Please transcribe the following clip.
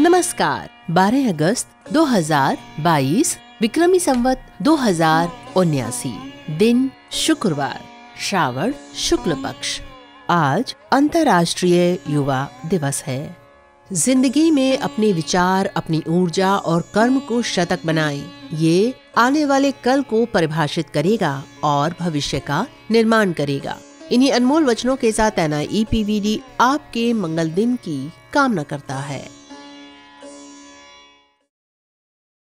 नमस्कार 12 अगस्त 2022 विक्रमी संवत दो दिन शुक्रवार, श्रावण शुक्ल पक्ष। आज अंतर्राष्ट्रीय युवा दिवस है। ज़िंदगी में अपने विचार, अपनी ऊर्जा और कर्म को शतक बनाएँ। ये आने वाले कल को परिभाषित करेगा और भविष्य का निर्माण करेगा। इन्हीं अनमोल वचनों के साथ एन आई आपके मंगल दिन की कामना करता है।